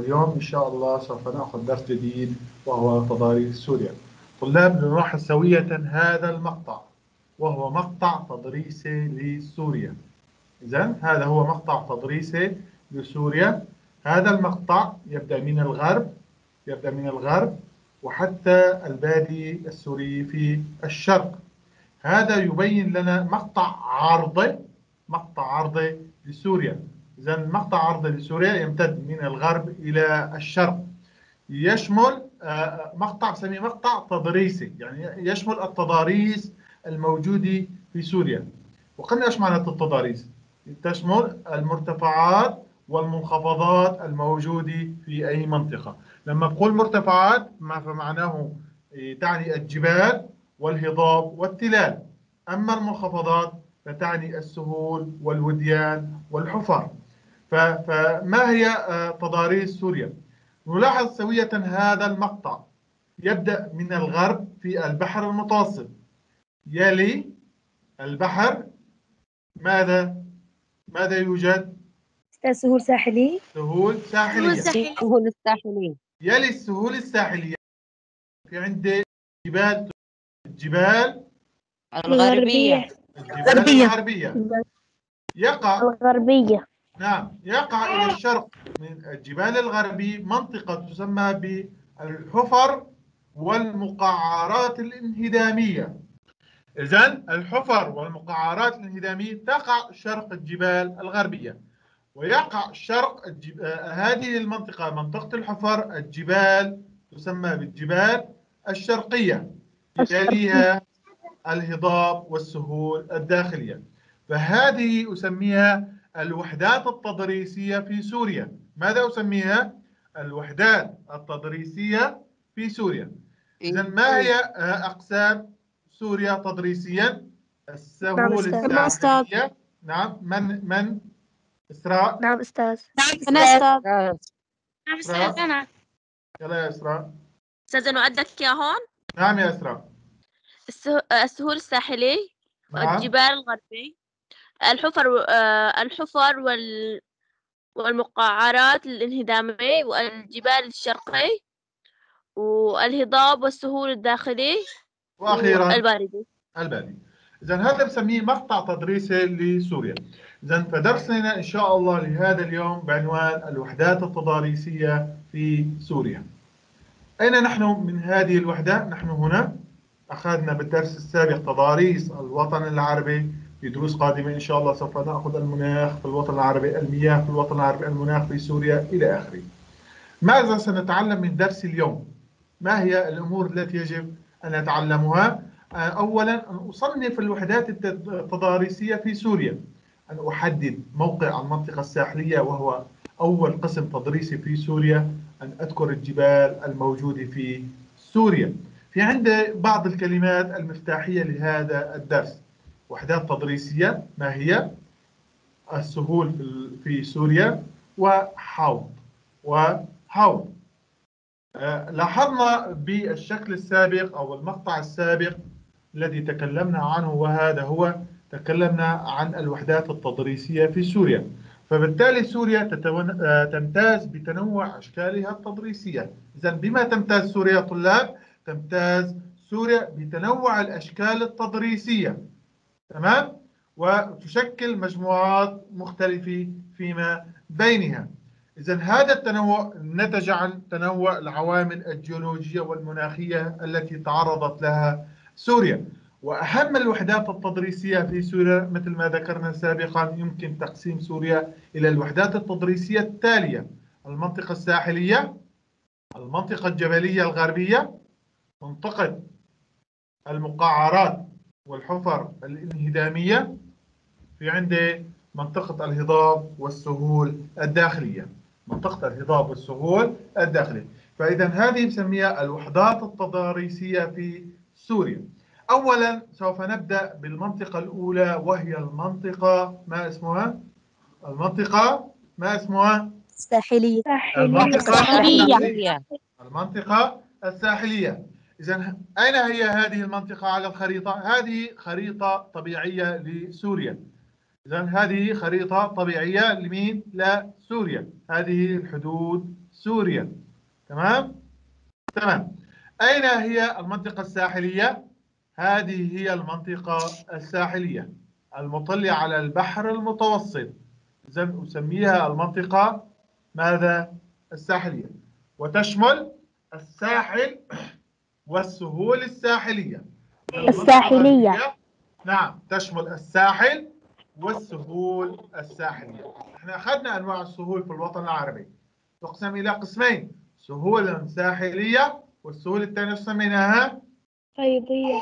واليوم إن شاء الله سوف نأخذ درس جديد وهو تضاريس سوريا. طلاب لنلاحظ سوية هذا المقطع وهو مقطع تضريسي لسوريا. إذا هذا هو مقطع تضريسي لسوريا. هذا المقطع يبدأ من الغرب يبدأ من الغرب وحتى البادي السوري في الشرق. هذا يبين لنا مقطع عرضي مقطع عرضي لسوريا. إذا مقطع عرضي لسوريا يمتد من الغرب إلى الشرق. يشمل آه، مقطع بسميه مقطع تضريسي يعني يشمل التضاريس الموجودة في سوريا. وقلنا إيش معنى التضاريس. تشمل المرتفعات والمنخفضات الموجودة في أي منطقة. لما بقول مرتفعات ما فمعناه إيه، تعني الجبال والهضاب والتلال. أما المنخفضات فتعني السهول والوديان والحفر. فما هي آه، تضاريس سوريا؟ نلاحظ سوية هذا المقطع. يبدأ من الغرب في البحر المتوسط. يلي البحر ماذا؟ ماذا يوجد؟ سهول ساحلي. سهول ساحلية. سهول الساحلية يلي السهول الساحلية. في عندي جبال الجبال الغربية. الجبال الغربية. يقع الغربية. نعم يقع إلى الشرق من الجبال الغربي منطقة تسمى بالحفر والمقعرات الانهدامية. إذا الحفر والمقعرات الانهدامية تقع شرق الجبال الغربية ويقع شرق الجب... آه، هذه المنطقة منطقة الحفر الجبال تسمى بالجبال الشرقية يليها الهضاب والسهول الداخلية. فهذه أسميها الوحدات التضريسية في سوريا. ماذا أسميها؟ الوحدات التضريسية في سوريا. إذا ما هي آه، أقسام سوريا تضريسيا؟ السهول الساحلية نعم من من؟ إسراء. نعم أستاذ. أنا أستاذ. نعم أستاذ. أنا. يلا يا إسراء. أستاذ عندك يا هون. نعم يا إسراء. السه- السهول الساحلي نعم. والجبال الغربي. الحفر آه، الحفر وال والمقعرات الانهدامي والجبال الشرقي والهضاب والسهول الداخلي وأخيرا الباردي. البادي إذا هذا بسميه مقطع تدريسي لسوريا. إذا فدرسنا إن شاء الله لهذا اليوم بعنوان الوحدات التضاريسية في سوريا. أين نحن من هذه الوحدة؟ نحن هنا. أخذنا بالدرس السابق تضاريس الوطن العربي في دروس قادمة إن شاء الله سوف نأخذ المناخ في الوطن العربي المياه في الوطن العربي المناخ في سوريا إلى آخره. ماذا سنتعلم من درس اليوم؟ ما هي الأمور التي يجب أن نتعلمها؟ أولا أن أصنف الوحدات التضاريسية في سوريا. أن أحدد موقع المنطقة الساحلية وهو أول قسم تضريسي في سوريا. أن أذكر الجبال الموجودة في سوريا. في عندي بعض الكلمات المفتاحية لهذا الدرس. وحدات تضريسية ما هي؟ السهول في سوريا وحوض وحوض. آه، لاحظنا بالشكل السابق أو المقطع السابق الذي تكلمنا عنه وهذا هو تكلمنا عن الوحدات التضريسية في سوريا. فبالتالي سوريا. آه، تمتاز بتنوع أشكالها التضريسية. إذا بما تمتاز سوريا طلاب؟ تمتاز سوريا بتنوع الأشكال التضريسية. تمام؟ وتشكل مجموعات مختلفة فيما بينها. إذا هذا التنوع نتج عن تنوع العوامل الجيولوجية والمناخية التي تعرضت لها سوريا. وأهم الوحدات التضريسية في سوريا مثل ما ذكرنا سابقا يمكن تقسيم سوريا إلى الوحدات التضريسية التالية المنطقة الساحلية المنطقة الجبلية الغربية منطقة المقعرات. والحفر الانهدامية في عندي منطقة الهضاب والسهول الداخلية. منطقة الهضاب والسهول الداخلية. فإذا هذه نسميها الوحدات التضاريسية في سوريا. أولا سوف نبدأ بالمنطقة الأولى وهي المنطقة ما اسمها؟ المنطقة ما اسمها؟ الساحلية. المنطقة الساحلية. المنطقة الساحلية. إذا أين هي هذه المنطقة على الخريطة؟ هذه خريطة طبيعية لسوريا. إذا هذه خريطة طبيعية لمين؟ لسوريا. هذه الحدود سوريا. تمام؟ تمام. أين هي المنطقة الساحلية؟ هذه هي المنطقة الساحلية المطلة على البحر المتوسط. إذا أسميها المنطقة ماذا؟ الساحلية. وتشمل الساحل والسهول الساحلية. الساحلية. نعم تشمل الساحل والسهول الساحلية. إحنا أخذنا أنواع السهول في الوطن العربي. تقسم إلى قسمين سهولا ساحلية والسهول الثانية سميناها؟ فيضية.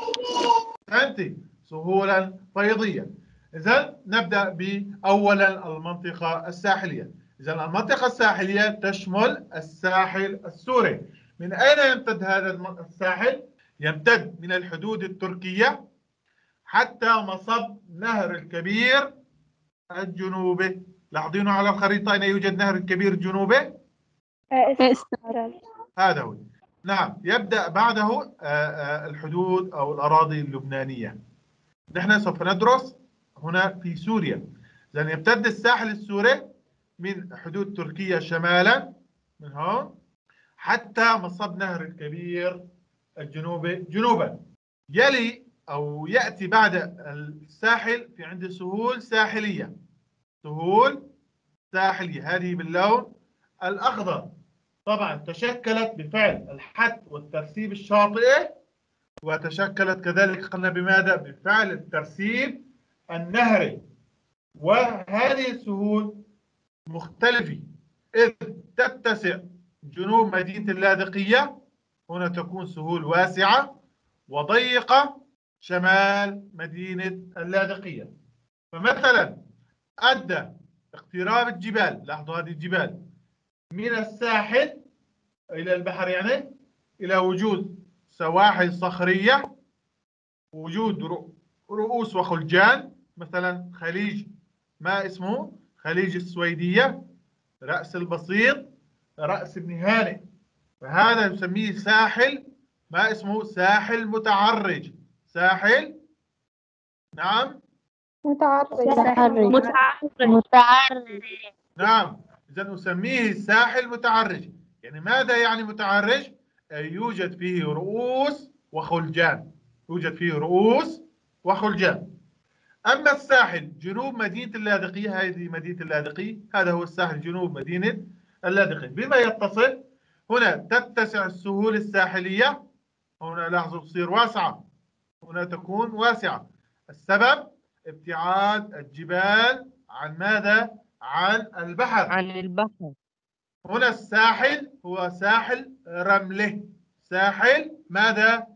أنت سهولا فيضية. إذا نبدأ بأولا المنطقة الساحلية. إذا المنطقة الساحلية تشمل الساحل السوري. من أين يمتد هذا الساحل؟ يمتد من الحدود التركية حتى مصب نهر الكبير الجنوبي لاحظينه على الخريطة أين يوجد نهر الكبير الجنوبي؟ هذا هو نعم يبدأ بعده آه، آه، الحدود أو الأراضي اللبنانية نحن سوف ندرس هنا في سوريا لأن يمتد الساحل السوري من حدود تركيا شمالا من هون حتى مصب نهر الكبير الجنوبي جنوبا. يلي أو يأتي بعد الساحل في عندي سهول ساحلية. سهول ساحلية. هذه باللون الأخضر. طبعا تشكلت بفعل الحد والترسيب الشاطئي وتشكلت كذلك قلنا بماذا؟ بفعل الترسيب النهري. وهذه السهول مختلفة. إذ تتسع جنوب مدينة اللاذقية هنا تكون سهول واسعة وضيقة شمال مدينة اللاذقية. فمثلا أدى اقتراب الجبال لاحظوا هذه الجبال من الساحل إلى البحر يعني إلى وجود سواحل صخرية وجود رؤ- رؤوس وخلجان مثلا خليج ما اسمه؟ خليج السويدية رأس البسيط رأس ابن هانئ. فهذا نسميه ساحل ما اسمه ساحل متعرج. ساحل؟ نعم. متعرج. متعرض نعم. إذا أسميه ساحل متعرج. يعني ماذا يعني متعرج؟ أي يوجد فيه رؤوس وخلجان. يوجد فيه رؤوس وخلجان. أما الساحل جنوب مدينة اللاذقية. هذه مدينة اللاذقية. هذا هو الساحل جنوب مدينة اللاذقية بما يتصل هنا تتسع السهول الساحلية. هنا لاحظوا تصير واسعة. هنا تكون واسعة. السبب ابتعاد الجبال عن ماذا؟ عن البحر. عن البحر. هنا الساحل هو ساحل رمله ساحل ماذا؟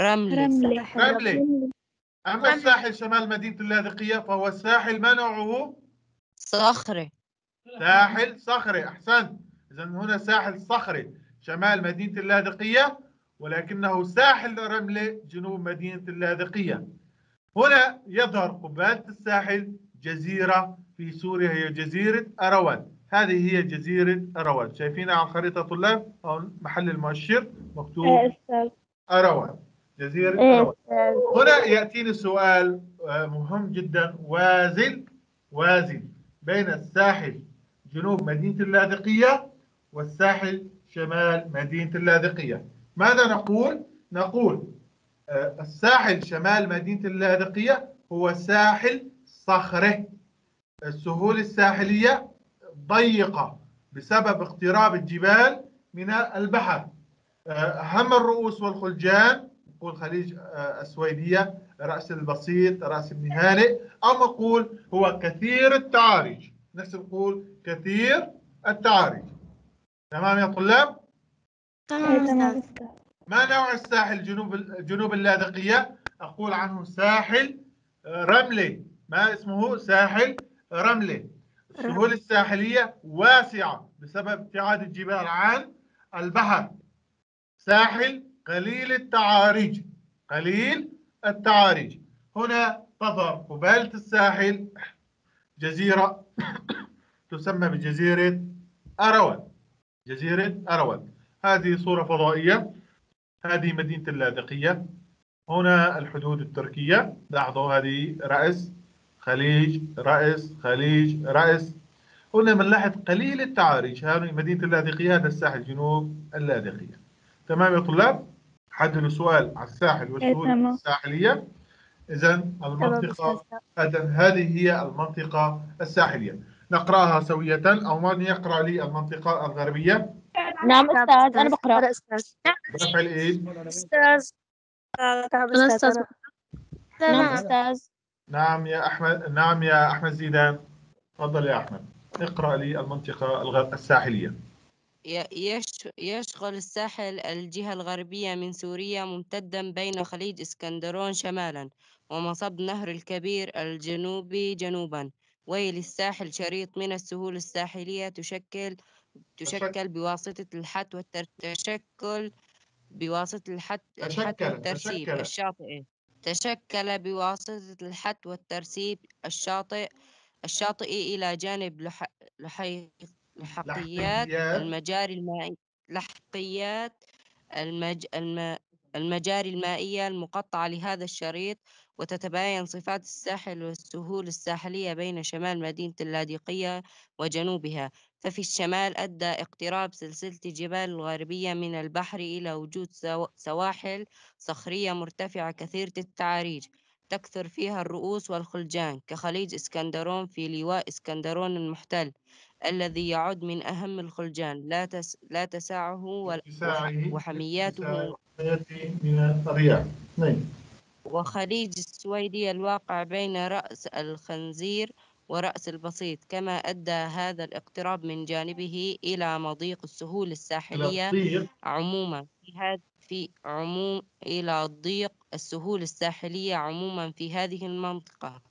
رمل رملة رملة أما الساحل شمال مدينة اللاذقية فهو الساحل ما نوعه؟ صخرة ساحل صخري. أحسنت. إذا هنا ساحل صخري. شمال مدينة اللاذقية ولكنه ساحل رملة جنوب مدينة اللاذقية. هنا يظهر قبالة الساحل جزيرة في سوريا هي جزيرة أروان. هذه هي جزيرة أروان. شايفينها على الخريطة طلاب أو محل المؤشر؟ مكتوب أستاذ. أروان. جزيرة إيه أروان. هنا يأتيني سؤال آه، مهم جدا وازن وازن بين الساحل جنوب مدينة اللاذقية والساحل شمال مدينة اللاذقية. ماذا نقول؟ نقول آه، الساحل شمال مدينة اللاذقية هو ساحل صخري السهول الساحلية ضيقة بسبب اقتراب الجبال من البحر. آه، أهم الرؤوس والخلجان نقول خليج آه، السويدية رأس البسيط رأس ابن أو نقول هو كثير التعارج. نفس نقول كثير التعارج تمام يا طلاب؟ إيه تمام. أستاذ. ما نوع الساحل جنوب جنوب اللاذقية؟ أقول عنه ساحل آه، رملي. ما اسمه؟ ساحل رملي. السهول الساحلية واسعة بسبب ابتعاد الجبال عن البحر. ساحل قليل التعارج قليل التعارج هنا تظهر قبالة الساحل جزيرة تسمى بجزيرة أروان. جزيرة أروان. هذه صورة فضائية. هذه مدينة اللاذقية. هنا الحدود التركية. لاحظوا هذه رأس خليج رأس خليج رأس. من ناحية قليل التعاريج. هذه مدينة اللاذقية هذا الساحل جنوب اللاذقية. تمام يا طلاب؟ حددوا سؤال على الساحل والسهول تمام. الساحلية. إذا المنطقة إذا هذه هي المنطقة الساحلية. نقرأها سوية. أو من يقرأ لي المنطقة الغربية؟ نعم أستاذ أنا بقرأ. برفع الإيد أستاذ. أستاذ. نعم. أستاذ. نعم يا أحمد نعم يا أحمد زيدان. تفضل يا أحمد. اقرأ لي المنطقة الغ- الساحلية. يشغل الساحل الجهة الغربية من سوريا ممتدا بين خليج إسكندرون شمالا ومصب نهر الكبير الجنوبي جنوبا ويلي الساحل شريط من السهول الساحلية تشكل تشكل بواسطة الحت والتر... تشكل بواسطة الحت الحت والترسيب تشكل. الشاطئي تشكل بواسطة الحت والترسيب الشاطئ الشاطئي إلى جانب لح... لحقيات لحقيات. المجاري المائية لحقيات المج... الم... المجاري المائية المقطعة لهذا الشريط وتتباين صفات الساحل والسهول الساحلية بين شمال مدينة اللاذقية وجنوبها ففي الشمال أدى اقتراب سلسلة الجبال الغربية من البحر إلى وجود سوا- سواحل صخرية مرتفعة كثيرة التعاريج تكثر فيها الرؤوس والخلجان كخليج إسكندرون في لواء إسكندرون المحتل الذي يعد من أهم الخلجان لا, تس لا اتساعه وحمياته من الرياح اثنين وخليج السويدي الواقع بين رأس الخنزير ورأس البسيط كما أدى هذا الاقتراب من جانبه إلى مضيق السهول الساحلية الضيق. عموما في هذا في عموم إلى ضيق السهول الساحلية عموما في هذه المنطقة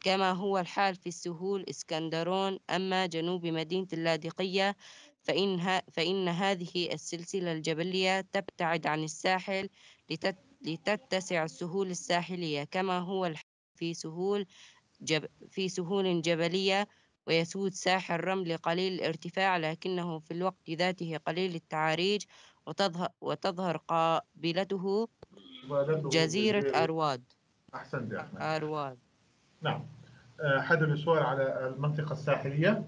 كما هو الحال في السهول إسكندرون. أما جنوب مدينة اللاذقية فإنها فإن هذه السلسلة الجبلية تبتعد عن الساحل لتت لتتسع السهول الساحلية كما هو الحال في سهول جب في سهول جبلية ويسود ساحل رمل قليل الارتفاع لكنه في الوقت ذاته قليل التعاريج وتظهر وتظهر قابلته. جزيرة. أرواد. أحسنت يا أرواد. نعم. آه، حددوا السؤال على المنطقة الساحلية.